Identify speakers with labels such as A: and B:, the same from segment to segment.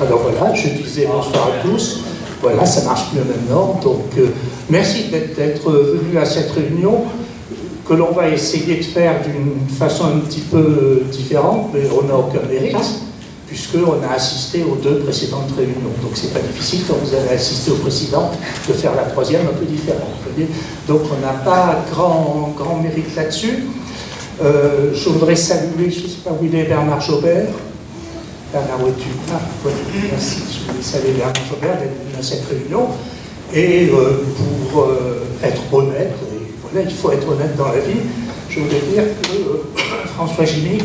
A: Alors voilà, je disais bonsoir à tous. Voilà, ça marche mieux maintenant. Donc, euh, merci d'être venu à cette réunion que l'on va essayer de faire d'une façon un petit peu différente, mais on n'a aucun mérite, puisqu'on a assisté aux deux précédentes réunions. Donc c'est pas difficile, quand vous avez assisté aux précédentes, de faire la troisième un peu différente. Donc on n'a pas grand, grand mérite là-dessus. Euh, je voudrais saluer, je ne sais pas où il est, Bernard Jobert. Voulais saluer Bernard venu à cette réunion. Et euh, pour euh, être honnête, et voilà, il faut être honnête dans la vie, je voudrais dire que François Gimmy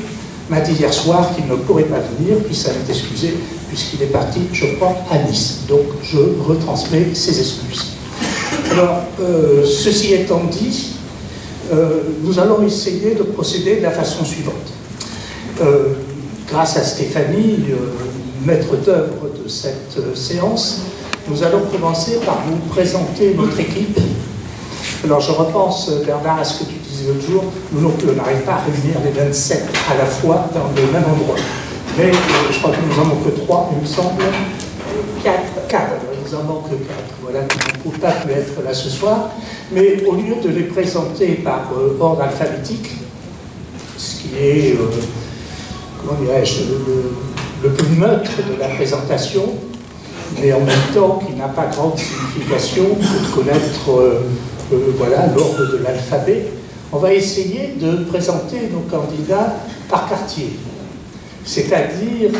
A: m'a dit hier soir qu'il ne pourrait pas venir, puis ça m'est excusé, puisqu'il est parti, je crois, à Nice. Donc je retransmets ses excuses. Alors, ceci étant dit, euh, nous allons essayer de procéder de la façon suivante. Euh, grâce à Stéphanie, euh, maître d'œuvre de cette séance, nous allons commencer par vous présenter notre équipe. Alors je repense, Bernard, à ce que tu disais l'autre jour, nous n'arrive pas à réunir les 27 à la fois dans le même endroit. Mais je crois que nous en avons que trois, il me semble. Quatre. Quatre, nous en manque quatre. Voilà, qui ne pas pu être là ce soir. Mais au lieu de les présenter par euh, ordre alphabétique, ce qui est, euh, comment dirais-je, le, plus neutre de la présentation, mais en même temps qui n'a pas grande signification de connaître euh, voilà, l'ordre de l'alphabet, on va essayer de présenter nos candidats par quartier, c'est-à-dire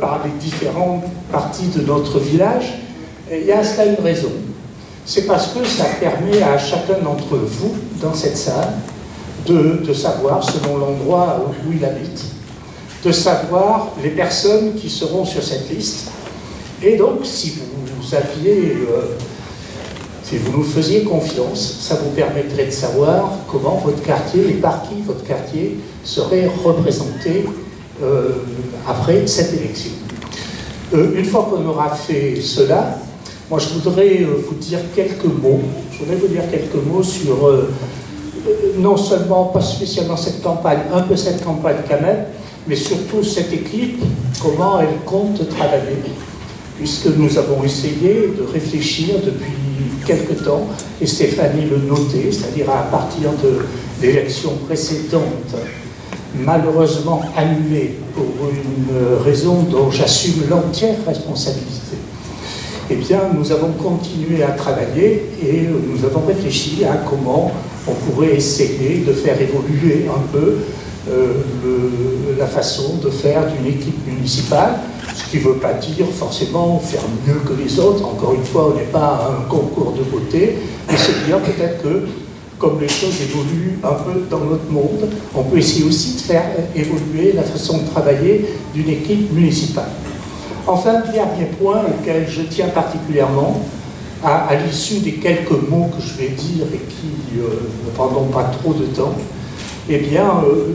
A: par les différentes parties de notre village. Et il y a à cela une raison c'est parce que ça permet à chacun d'entre vous, dans cette salle, de, savoir, selon l'endroit où il habite, de savoir les personnes qui seront sur cette liste. Et donc, si vous, aviez, euh, si vous nous faisiez confiance, ça vous permettrait de savoir comment votre quartier et par qui votre quartier serait représenté euh, après cette élection. Euh, une fois qu'on aura fait cela, moi, je voudrais vous dire quelques mots. Je voudrais vous dire quelques mots sur non seulement, pas spécialement cette campagne, un peu cette campagne quand même, mais surtout cette équipe, comment elle compte travailler? Puisque nous avons essayé de réfléchir depuis quelque temps, et Stéphanie le notait, c'est-à-dire à partir de l'élection précédente, malheureusement annulée pour une raison dont j'assume l'entière responsabilité eh bien, nous avons continué à travailler et nous avons réfléchi à comment on pourrait essayer de faire évoluer un peu euh, la façon de faire d'une équipe municipale, ce qui ne veut pas dire forcément faire mieux que les autres. Encore une fois, on n'est pas à un concours de beauté, mais c'est bien peut-être que, comme les choses évoluent un peu dans notre monde, on peut essayer aussi de faire évoluer la façon de travailler d'une équipe municipale. Enfin, dernier point auquel je tiens particulièrement, à, l'issue des quelques mots que je vais dire et qui euh, ne prendront pas trop de temps, eh bien, euh,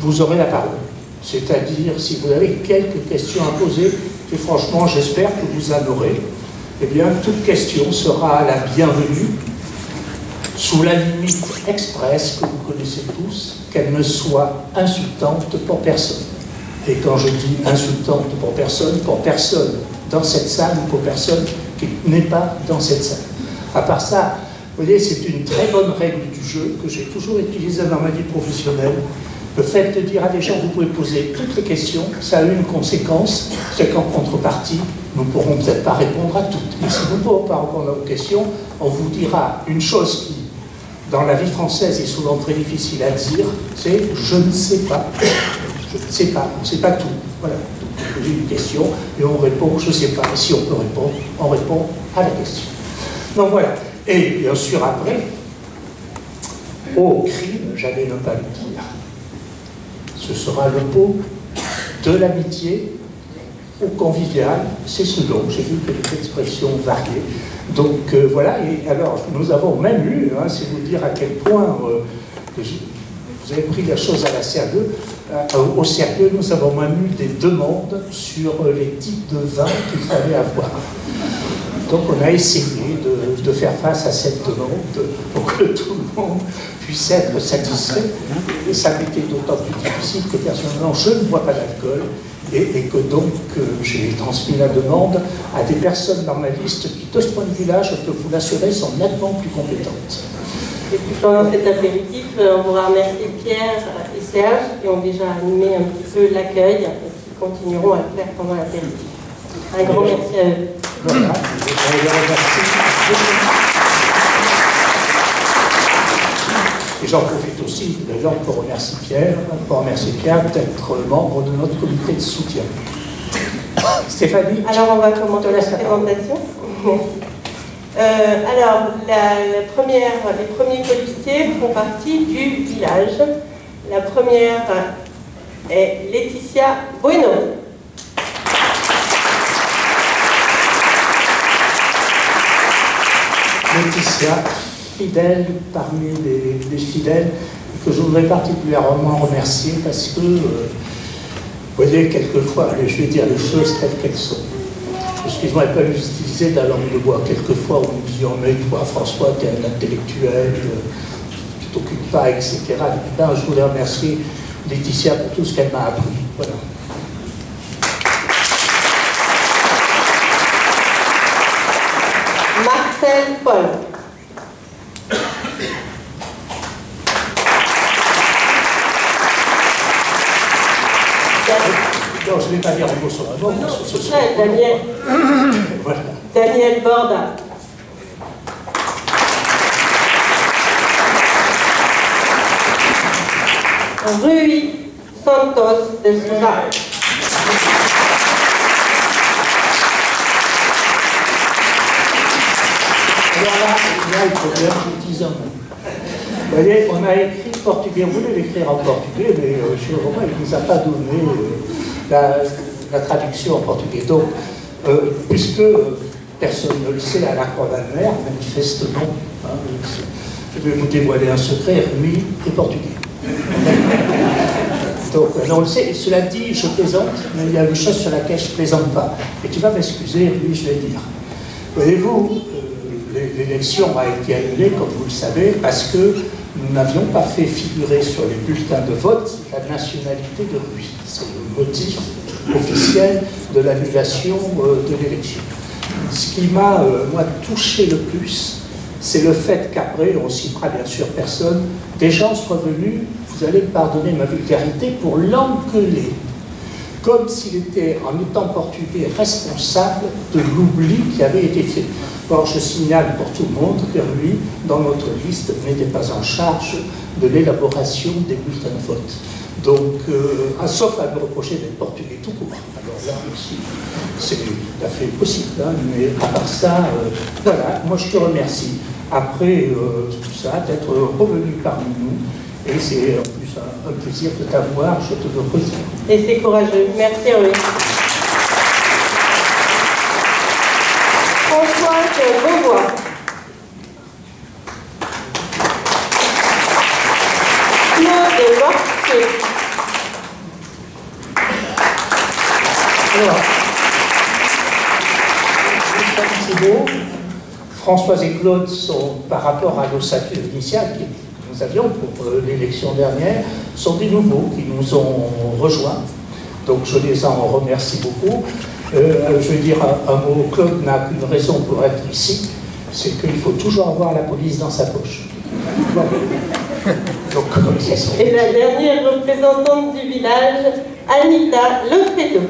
A: vous aurez la parole. C'est-à-dire, si vous avez quelques questions à poser, et franchement, j'espère que vous en aurez, eh bien, toute question sera la bienvenue, sous la limite expresse que vous connaissez tous, qu'elle ne soit insultante pour personne. Et quand je dis insultante pour personne, pour personne dans cette salle ou pour personne qui n'est pas dans cette salle. À part ça, vous voyez, c'est une très bonne règle du jeu que j'ai toujours utilisée dans ma vie professionnelle. Le fait de dire à des gens, vous pouvez poser toutes les questions, ça a une conséquence, c'est qu'en contrepartie, nous ne pourrons peut-être pas répondre à toutes. Mais si nous ne pourrons pas répondre à vos questions, on vous dira une chose qui, dans la vie française, est souvent très difficile à dire, c'est « je ne sais pas ». Je ne sais pas, on ne sait pas tout. Voilà. On pose une question et on répond, je ne sais pas. Et si on peut répondre, on répond à la question. Donc voilà. Et bien sûr, après, au crime, j'allais ne pas le dire. Ce sera le pot de l'amitié au convivial, c'est ce dont j'ai vu que les expressions variaient. Donc euh, voilà, et alors nous avons même eu, hein, c'est vous dire à quel point euh, vous avez pris la chose à la sérieux, euh, au sérieux, nous avons même eu des demandes sur les types de vins qu'il fallait avoir. Donc on a essayé de, faire face à cette demande pour que tout le monde puisse être satisfait. Et ça été d'autant plus difficile que personnellement, je ne bois pas d'alcool et, que donc euh, j'ai transmis la demande à des personnes dans ma liste qui, de ce point de vue-là, je peux vous l'assurer, sont nettement plus compétentes.
B: Et puis pendant cet apéritif, euh, on voudra remercier Pierre et Serge qui ont déjà animé un petit peu l'accueil et qui continueront à le faire pendant l'apéritif. Un grand merci à eux. Voilà, je les remercie.
A: Et j'en profite aussi d'ailleurs pour remercier Pierre, pour remercier Pierre d'être membre de notre comité de soutien. Stéphanie
B: Alors on va commencer la présentation. Euh, alors, la, première, les premiers policiers font partie du village. La première est Laetitia Bueno.
A: Laetitia, fidèle parmi les, fidèles, que je voudrais particulièrement remercier parce que, euh, vous voyez, quelquefois, je vais dire les choses telles qu'elles sont. Excuse-moi, pas utiliser la langue de bois. Quelquefois, on me dit, oh, mais toi, François, tu es un intellectuel, tu t'occupes pas, etc. Ben, je voulais remercier Laetitia pour tout ce qu'elle m'a appris. Voilà.
B: Marcel Paul.
A: Non, je ne vais pas dire un mot sur la mort,
B: parce que ce Daniel. voilà. Daniel Borda. Rui Santos de Souza.
A: Alors là, que je dise un mot. Vous voyez, on a écrit portugais, on voulait l'écrire en portugais, mais euh, je ne il ne nous a pas donné euh, la, traduction en portugais. Donc, euh, puisque personne ne le sait à la Croix-Valmer, manifestement, hein, je vais vous dévoiler un secret, Rui est portugais. Donc, on le sait, cela dit, je plaisante, mais il y a une chose sur laquelle je ne plaisante pas. Et tu vas m'excuser, lui, je vais dire. Voyez-vous, l'élection a été annulée, comme vous le savez, parce que nous n'avions pas fait figurer sur les bulletins de vote la nationalité de Rui. C'est le motif officiel de l'annulation euh, de l'élection. Ce qui m'a, euh, moi, touché le plus, c'est le fait qu'après, on citera bien sûr personne, des gens soient venus, vous allez pardonner ma vulgarité, pour l'engueuler, comme s'il était, en étant portugais, responsable de l'oubli qui avait été fait. Or, je signale pour tout le monde que lui, dans notre liste, n'était pas en charge de l'élaboration des bulletins de vote. Donc, euh, sauf à me reprocher d'être portugais tout court. Alors là aussi, c'est tout à fait possible. Hein, mais à part ça, euh, voilà, moi je te remercie. Après euh, tout ça, d'être revenu parmi nous. Et c'est en plus un, plaisir de t'avoir, je te le.
B: Et c'est courageux. Merci, oui. Beauvoir. Claude.
A: Alors, Françoise et Claude sont, par rapport à l'ossature initiale que nous avions pour euh, l'élection dernière, sont des nouveaux qui nous ont rejoints. Donc je les en remercie beaucoup. Euh, je veux dire un, mot, Claude n'a qu'une raison pour être ici, c'est qu'il faut toujours avoir la police dans sa poche.
B: Donc, Et la dernière représentante du village, Anita Lefredo.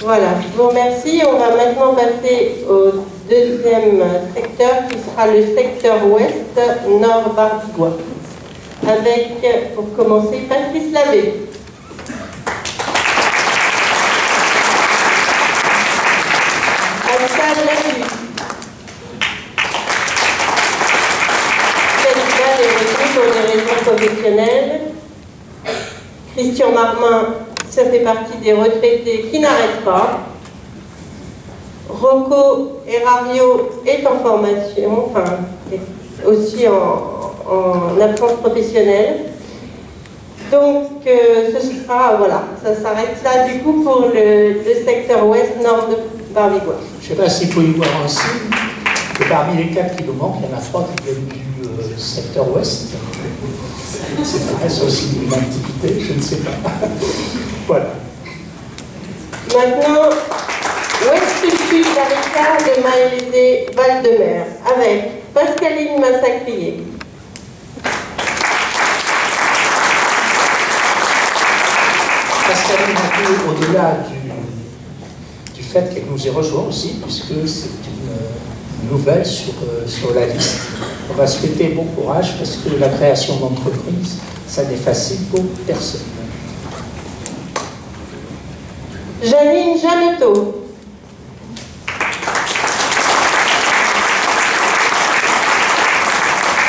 B: Voilà, je vous remercie. On va maintenant passer au deuxième secteur qui sera le secteur ouest, nord-barbigois avec, pour commencer, Patrice. Pascal est retenu pour des raisons professionnelles. Christian Marmin, ça fait partie des retraités qui n'arrêtent pas. Rocco Erario est en formation, enfin, aussi en, en absence professionnelle. Donc, euh, ce sera, voilà, ça s'arrête là du coup pour le, secteur ouest nord de Barbigois.
A: Je ne sais pas s'il faut y voir un signe que parmi les quatre qui nous manquent, il y en a trois qui viennent du, euh, secteur ouest. C'est aussi une activité, je ne sais pas. voilà.
B: Maintenant, je suis de Maëlysée Val-de-Mer avec Pascaline Massacrier.
A: Pascaline, au-delà du, du, fait qu'elle nous ait rejoint aussi, puisque c'est une nouvelle sur, euh, sur la liste. On va souhaiter bon courage parce que la création d'entreprise, ça n'est facile pour personne.
B: Janine Janeto.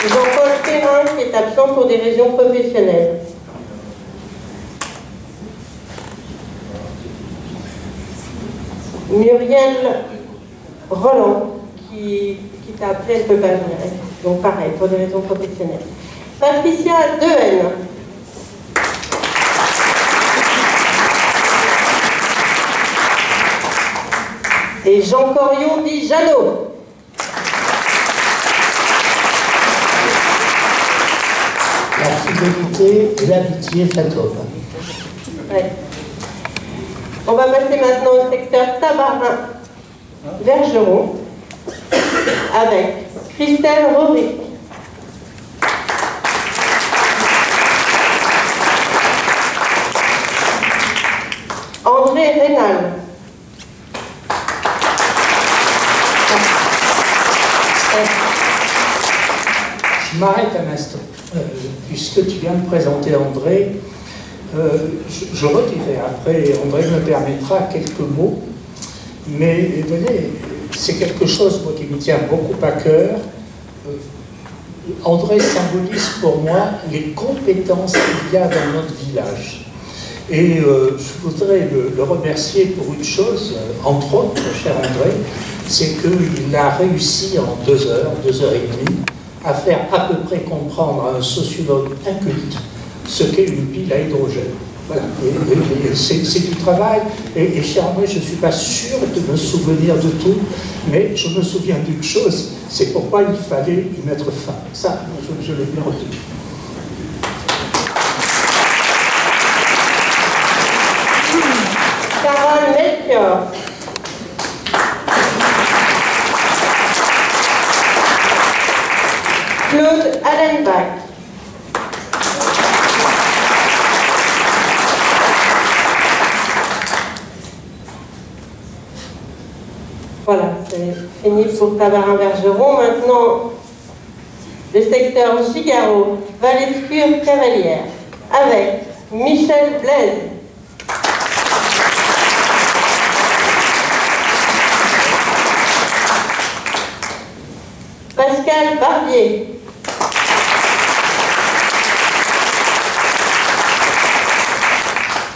B: Jean-Paul Perrin est absent pour des raisons professionnelles. Muriel Roland qui, qui t'a appelé, elle ne peut pas venir. Donc pareil, pour des raisons professionnelles. Patricia Dehaene. Et Jean Corion dit Jeannot.
A: La fidélité et l'amitié fantôme.
B: Ouais. On va passer maintenant au secteur Tabarin Vergeron avec Christelle Roric. André Rénal.
A: Je m'arrête un instant. Euh, puisque tu viens de présenter André, euh, je, redirai après, André me permettra quelques mots, mais voyez, c'est quelque chose moi, qui me tient beaucoup à cœur. Euh, André symbolise pour moi les compétences qu'il y a dans notre village. Et euh, je voudrais le, remercier pour une chose, entre autres, cher André, c'est qu'il a réussi en deux heures, deux heures et demie, à faire à peu près comprendre à un sociologue inculte ce qu'est une pile à hydrogène. Voilà, c'est du travail, et, et cher je ne suis pas sûr de me souvenir de tout, mais je me souviens d'une chose, c'est pourquoi il fallait y mettre fin. Ça, je, je l'ai bien retenu.
B: Carole Voilà, c'est fini pour Tabarin-Bergeron. Maintenant, le secteur Gigaro, Valescure, Cavalière, avec Michel Blaise. Pascal Barbier.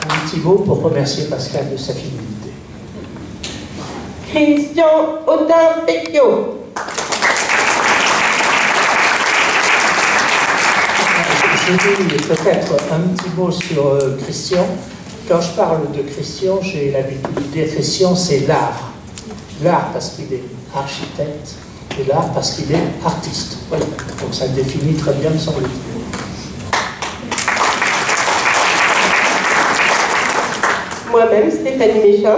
A: Un petit mot pour remercier Pascal de sa fidélité.
B: Christian Audin Pecchio.
A: Je dis peut-être un petit mot sur euh, Christian. Quand je parle de Christian, j'ai l'habitude de dire Christian, c'est l'art. L'art parce qu'il est architecte et l'art parce qu'il est artiste. Voilà. Donc ça définit très bien, me semble-t-il.
B: Moi-même, Stéphanie Méchin.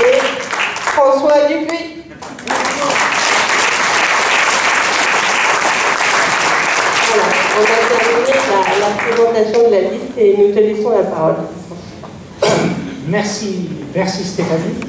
B: Et François Dupuis. Voilà, on a terminé la, la présentation de la liste et nous te laissons la parole.
A: Merci, merci Stéphanie.